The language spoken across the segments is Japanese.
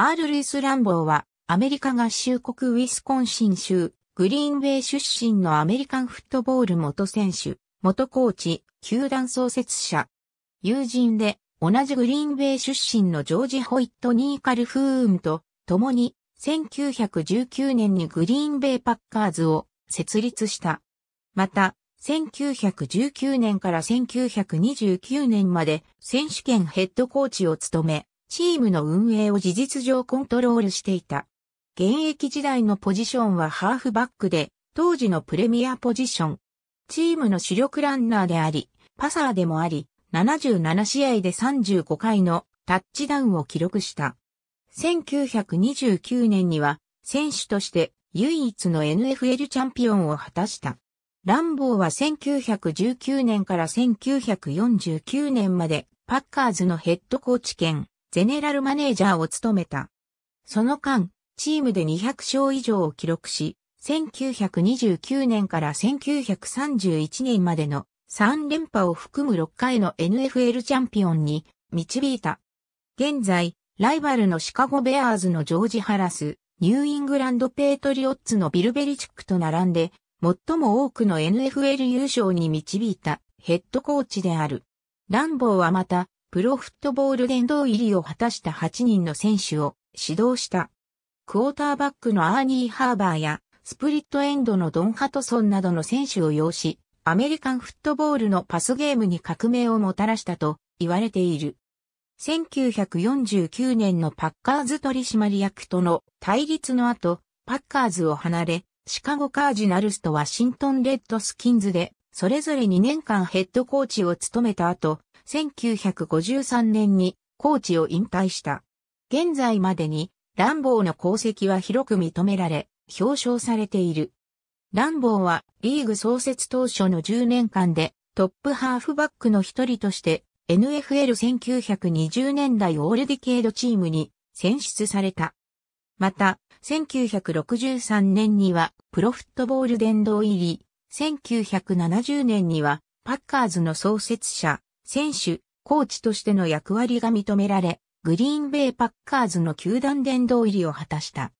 アール・ルイス・ランボーは、アメリカ合衆国ウィスコンシン州、グリーンベイ出身のアメリカンフットボール元選手、元コーチ、球団創設者。友人で、同じグリーンベイ出身のジョージ・ホイットニー・カルフーンと共に1919年にグリーンベイ・パッカーズを設立した。また、1919年から1929年まで選手権ヘッドコーチを務め、チームの運営を事実上コントロールしていた。現役時代のポジションはハーフバックで、当時のプレミアポジション。チームの主力ランナーであり、パサーでもあり、77試合で35回のタッチダウンを記録した。1929年には選手として唯一の NFL チャンピオンを果たした。ランボーは1919年から1949年までパッカーズのヘッドコーチ兼ゼネラルマネージャーを務めた。その間、チームで200勝以上を記録し、1929年から1931年までの3連覇を含む6回の NFL チャンピオンに導いた。現在、ライバルのシカゴベアーズのジョージ・ハラス、ニューイングランド・ペイトリオッツのビル・ベリチックと並んで、最も多くの NFL 優勝に導いたヘッドコーチである。ランボーはまた、プロフットボール殿堂入りを果たした8人の選手を指導した。クォーターバックのアーニー・ハーバーや、スプリットエンドのドン・ハトソンなどの選手を擁し、アメリカンフットボールのパスゲームに革命をもたらしたと言われている。1949年のパッカーズ取締役との対立の後、パッカーズを離れ、シカゴカージナルスとワシントンレッドスキンズで、それぞれ2年間ヘッドコーチを務めた後、1953年にコーチを引退した。現在までに、ランボーの功績は広く認められ、表彰されている。ランボーはリーグ創設当初の10年間でトップハーフバックの一人として NFL1920 年代オールディケードチームに選出された。また、1963年にはプロフットボール殿堂入り、1970年にはパッカーズの創設者、選手、コーチとしての役割が認められ、グリーンベイパッカーズの球団殿堂入りを果たした。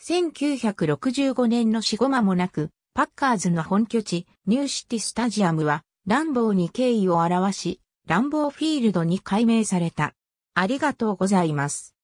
1965年の死後間もなく、パッカーズの本拠地、ニューシティスタジアムは、ランボーに敬意を表し、ランボーフィールドに改名された。ありがとうございます。